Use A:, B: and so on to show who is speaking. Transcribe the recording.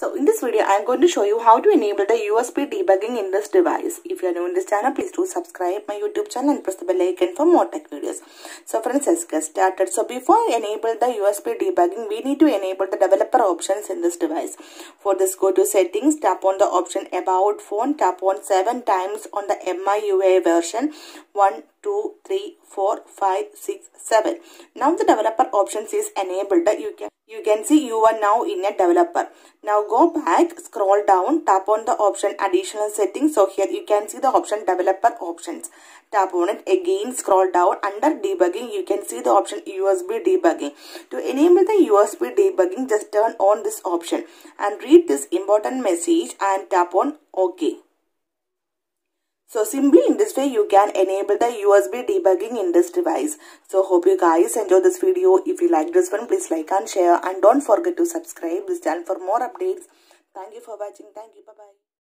A: So in this video, I am going to show you how to enable the USB debugging in this device. If you are new in this channel, please do subscribe my YouTube channel and press the bell icon for more tech videos. So friends, let's get started. So before I enable the USB debugging, we need to enable the developer options in this device. For this, go to settings, tap on the option about phone, tap on 7 times on the MIUI version 1, 2, 3, 4, 5, 6, 7. Now the developer options is enabled. You can you can see you are now in a developer. Now go back, scroll down, tap on the option additional settings. So here you can see the option developer options. Tap on it again, scroll down. Under debugging, you can see the option USB debugging. To enable the USB debugging, just turn on this option and read this important message and tap on OK. So simply in this way you can enable the USB debugging in this device. So hope you guys enjoy this video. If you like this one please like and share and don't forget to subscribe this channel for more updates. Thank you for watching. Thank you. Bye bye.